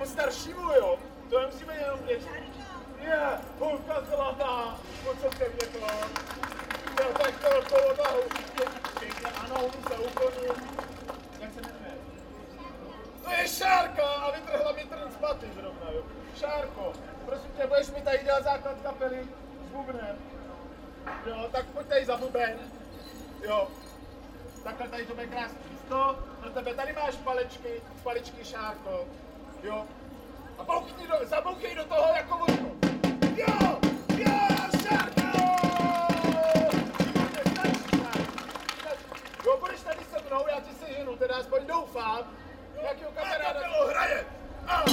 někomu staršímu, jo? To nemusíme jenom děti. Je, půlka zlatá, po co ke mně to? Jo, tak to, pěkně, ano, se uklonit. Jak se jmenuje? To je Šárka a vytrhla mi trn z paty zrovna, jo. Šárko, prosím tě, budeš mi tady dělat základ kapely s bubnem. Jo, tak pojď tady za buben. Jo. Takhle tady to bude krásný místo. Pro tebe tady máš palečky, paličky Šárko. Jo. A bouchni do, zabouchej do toho jako vodku. Jo! Jo. Jo, tady já ti seženu, teda aspoň doufám. Jakýho kamaráda... A hraje! A.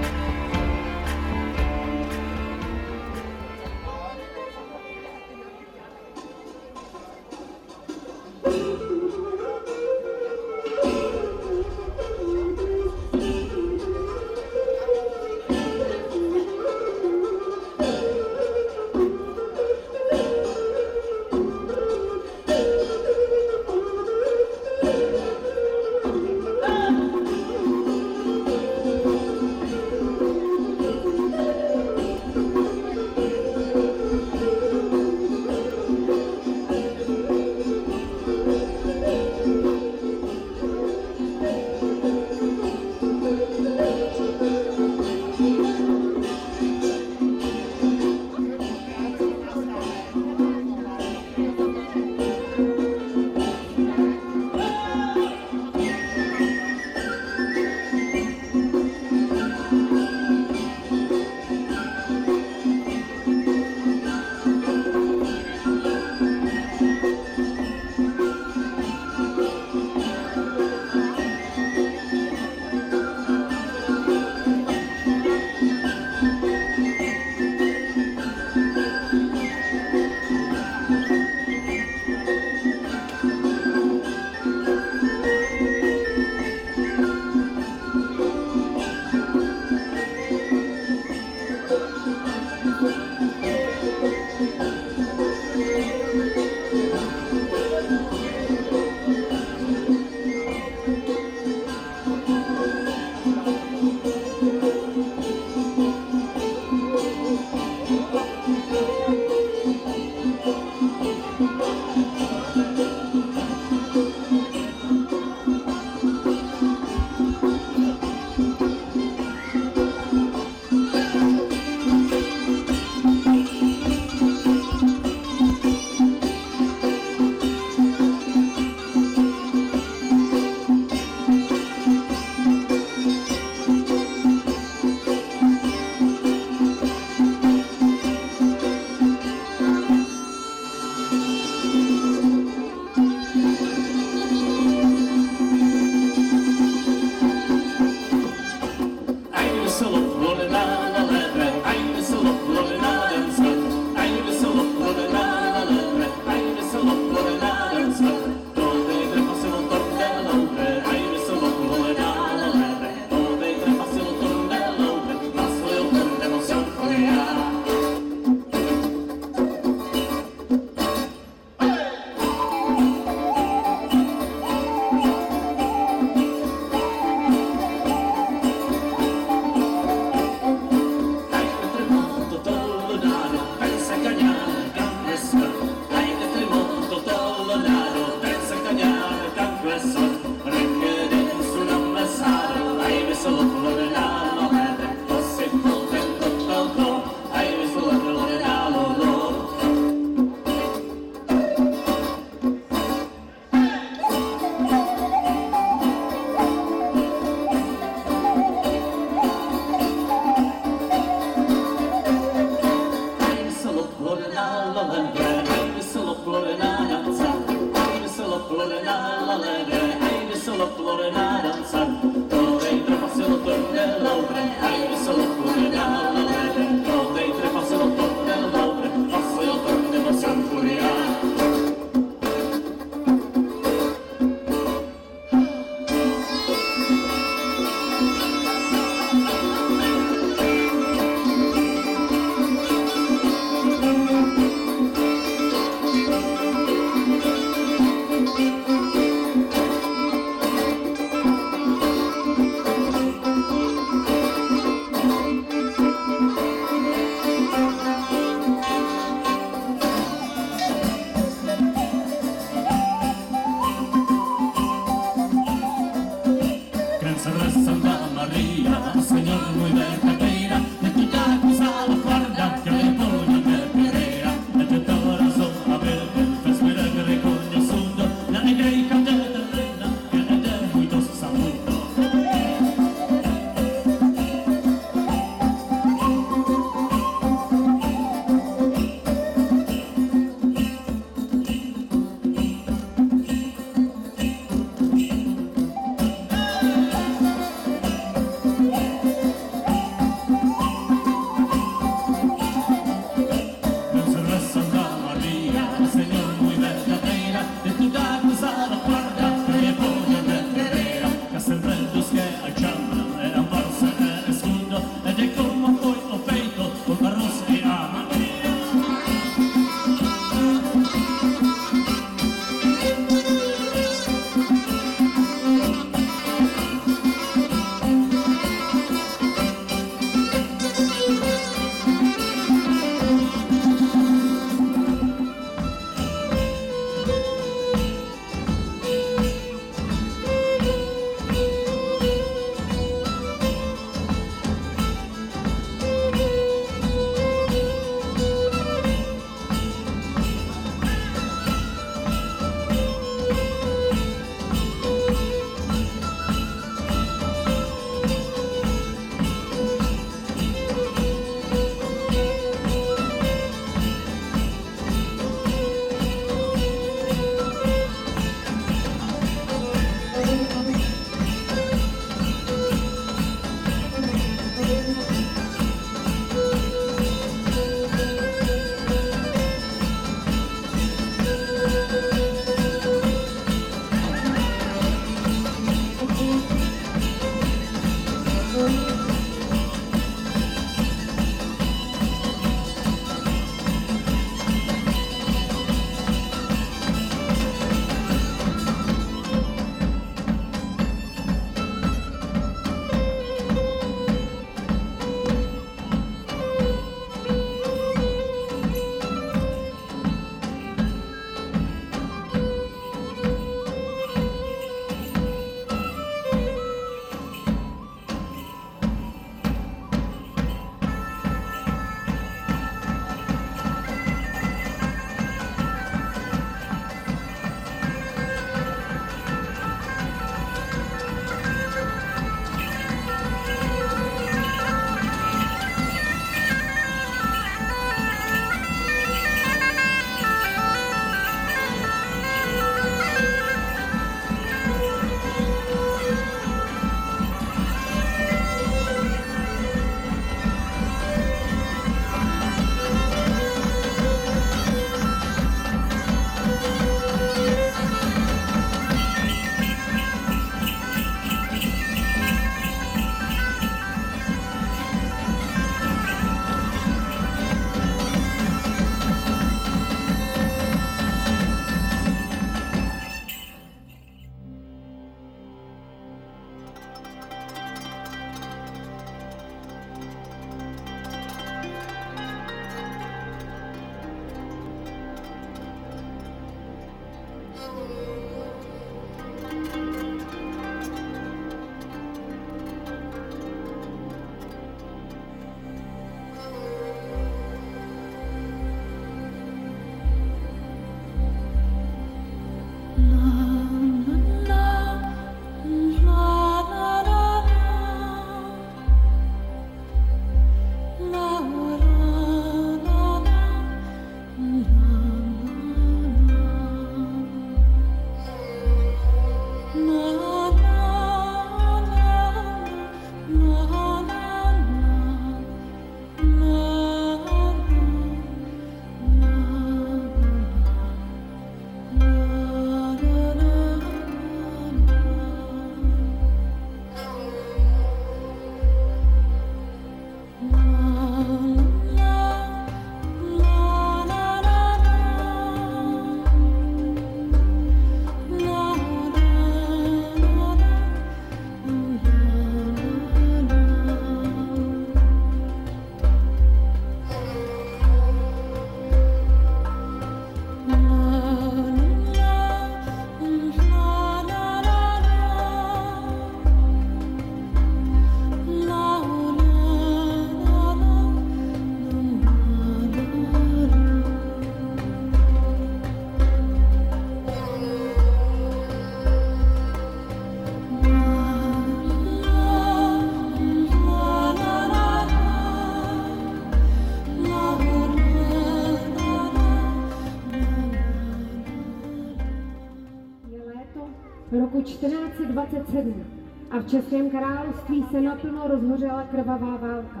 Českém království se naplno rozhořela krvavá válka.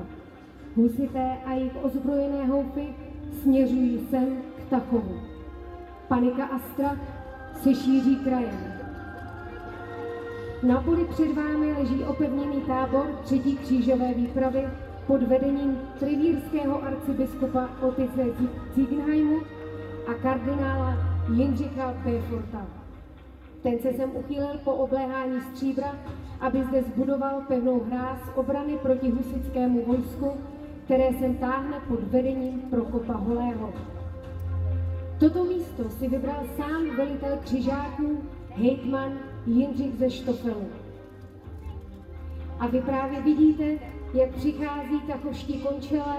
Husité a jejich ozbrojené houfy směřují sem k Tachovu. Panika a strach se šíří krajem. Na poli před vámi leží opevněný tábor třetí křížové výpravy pod vedením trivírského arcibiskupa Otice Ziegenheimu a kardinála Jindřicha Péforta. Ten se sem uchýlil po obléhání stříbra, aby zde zbudoval pevnou hráz obrany proti husickému vojsku, které sem táhne pod vedením Prokopa Holého. Toto místo si vybral sám velitel křižáků, hejtman Jindřich ze Štofelu. A vy právě vidíte, jak přichází takovští končelé,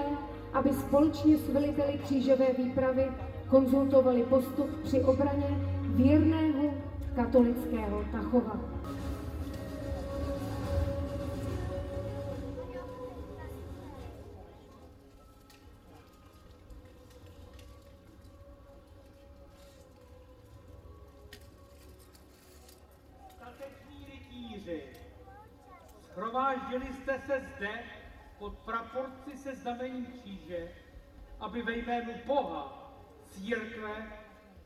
aby společně s veliteli křížové výpravy konzultovali postup při obraně věrného katolického Tachova. Zde pod praporci se znamením kříže, aby ve jménu Boha, církve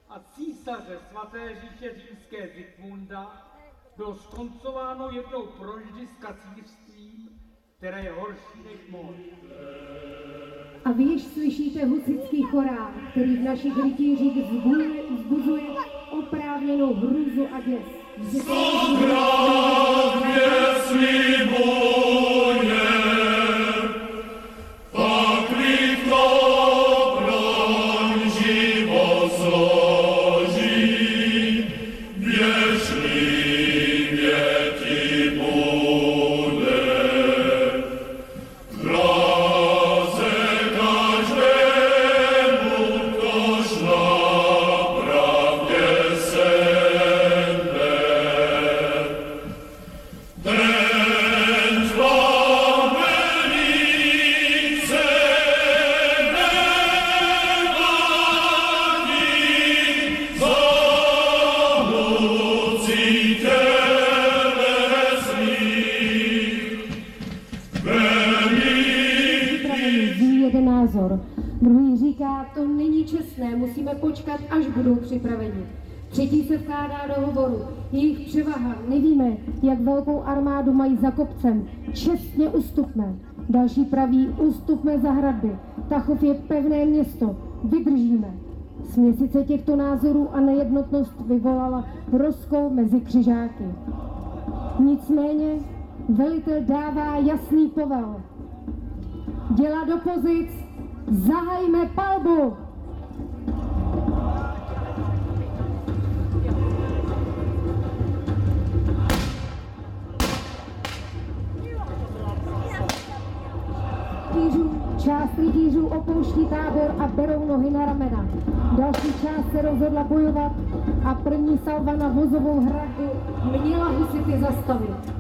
a císaře svaté říše římské Zikmunda bylo skoncováno jednou proždy s kacířstvím, které je horší než moc. A vy již slyšíte husický chorál, který v našich rytířích vzbuzuje, vzbuzuje oprávněnou hrůzu a děs. Že to čestné, musíme počkat, až budou připraveni. Třetí se vkládá do hovoru. Jejich převaha, nevíme, jak velkou armádu mají za kopcem. Čestně ustupme. Další praví, ustupme za hradby. Tachov je pevné město, vydržíme. Směsice těchto názorů a nejednotnost vyvolala rozkol mezi křižáky. Nicméně velitel dává jasný povel. Děla do pozic, zahajme palbu! Část rytířů opouští tábor a berou nohy na ramena. Další část se rozhodla bojovat a první salva na vozovou hradbu měla husity zastavit.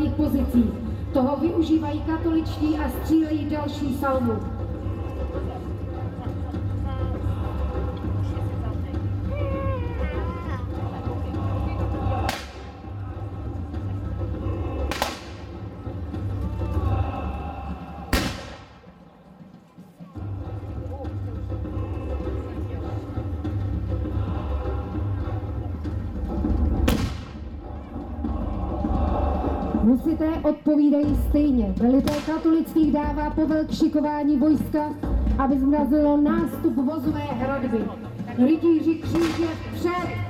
Palebných pozicích. Toho využívají katoličtí a střílejí další salvu. Husité odpovídají stejně. Velitel katolických dává povel k šikování vojska, aby zmrazilo nástup vozové hradby. Rytíři kříže před!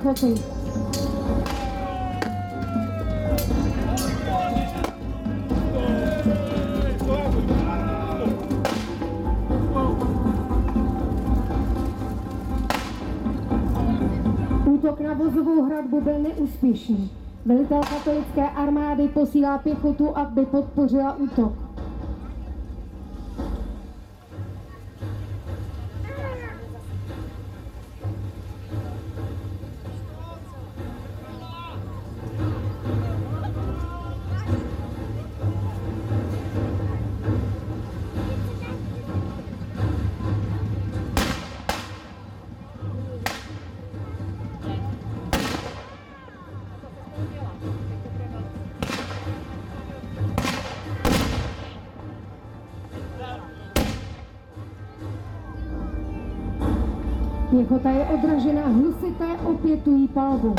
Pěchoty. Útok na vozovou hradbu byl neúspěšný. Velitel katolické armády posílá pěchotu, aby podpořila útok. Pěchota je odražena, husité opětují palbu.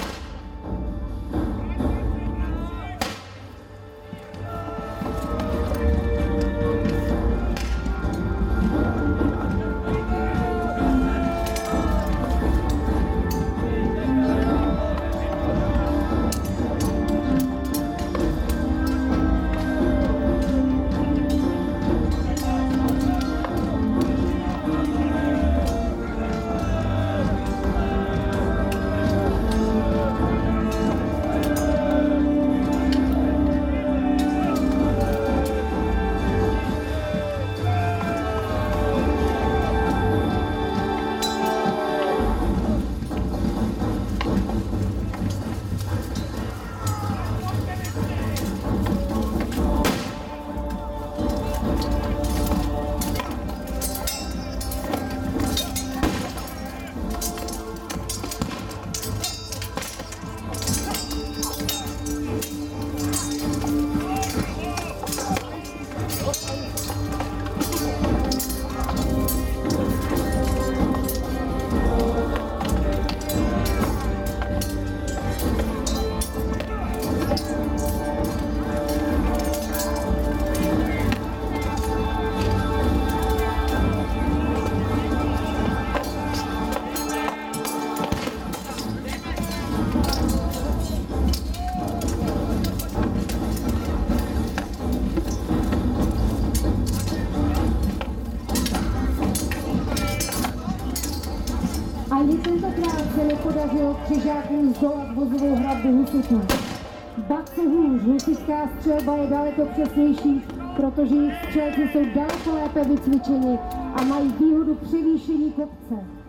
Zdolat vozovou hradbu co hůř, husitská střelba je daleko přesnější, protože jejich střelci jsou daleko lépe vycvičeni a mají výhodu převýšení kopce.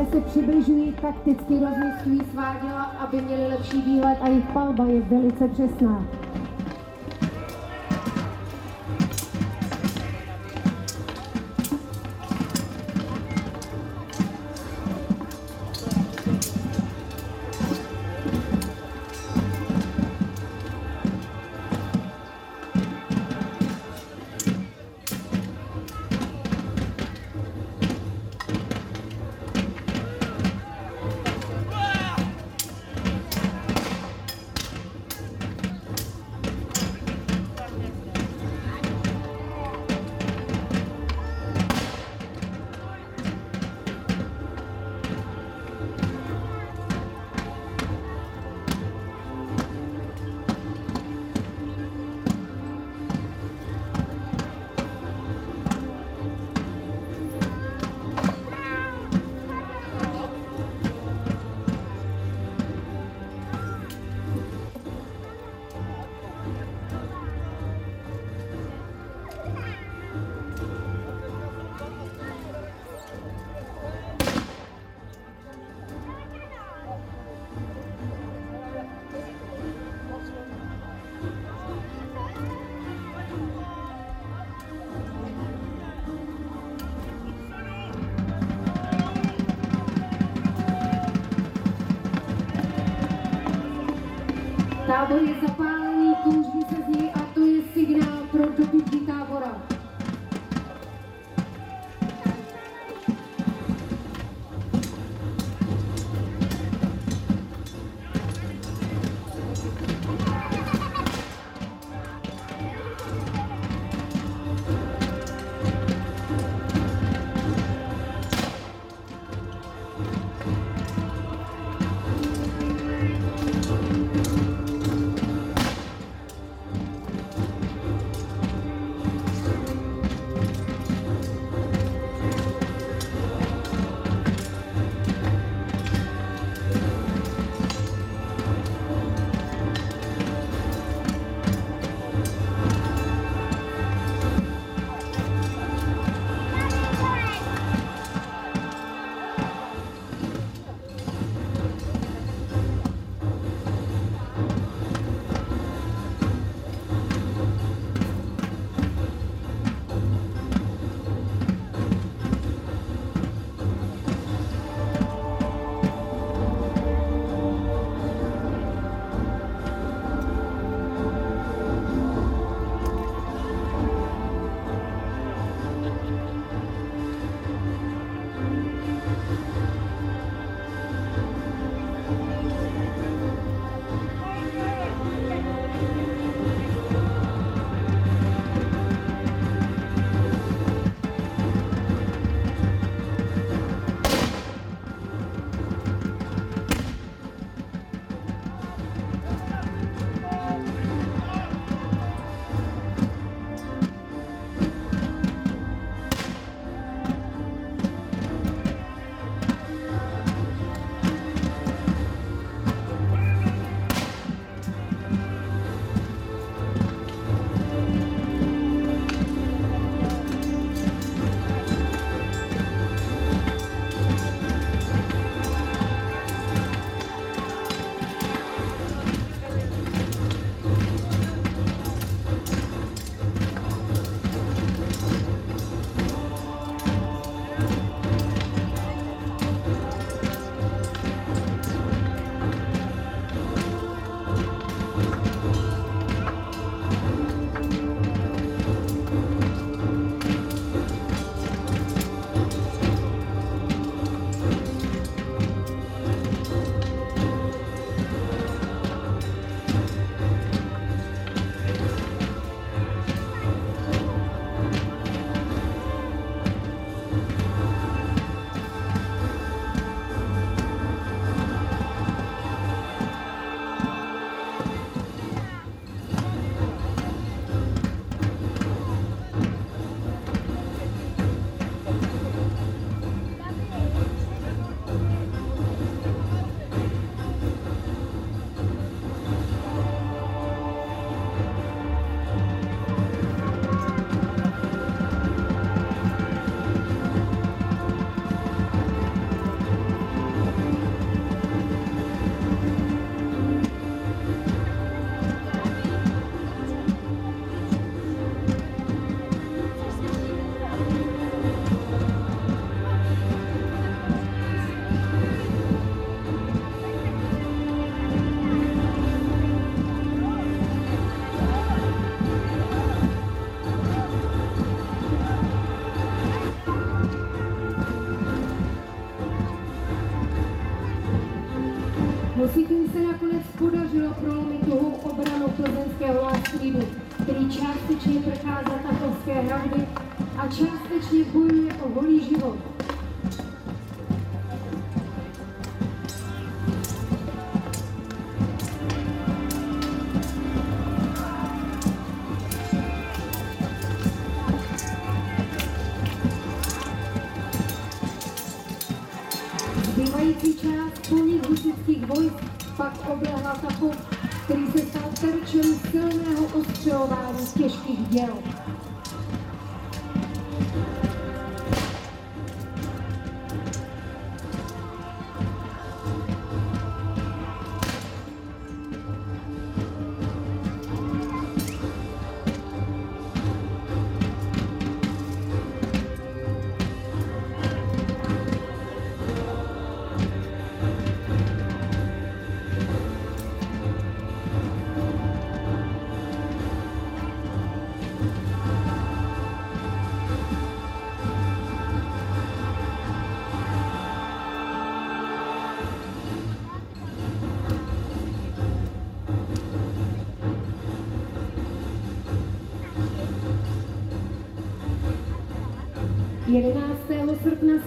Husité se přibližují, takticky rozmyslují svá děla, aby měli lepší výhled a jejich palba je velice přesná. Yeah.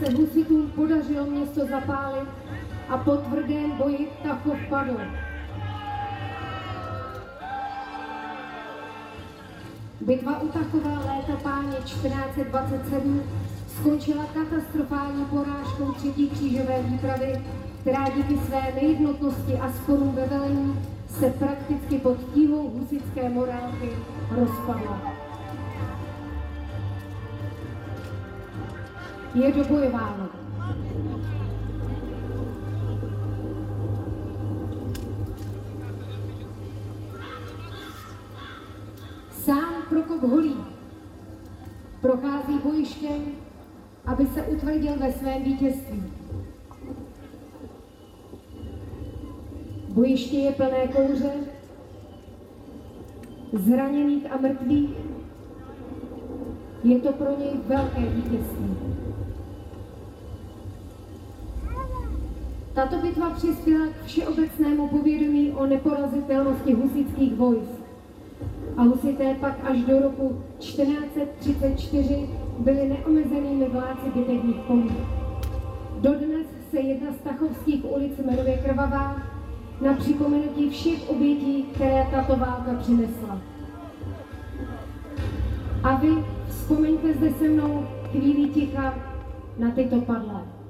Se husitům podařilo město zapálit a po tvrdém boji Tachov padl. Bitva u Tachova léta páně 1427 skončila katastrofální porážkou třetí křížové výpravy, která díky své nejednotnosti a sporům ve velení se prakticky pod tíhou husické morálky rozpadla. Je dobojováno. Sám Prokop Holý prochází bojištěm, aby se utvrdil ve svém vítězství. Bojiště je plné kouře, zraněných a mrtvých. Je to pro něj velké vítězství. Tato bitva přispěla k všeobecnému povědomí o neporazitelnosti husických vojsk. A husité pak až do roku 1434 byli neomezenými vládci bitevních polí. Dodnes se jedna z tachovských ulic jmenuje Krvavá na připomenutí všech obětí, které tato válka přinesla. A vy vzpomeňte zde se mnou chvíli ticha na tyto padlé.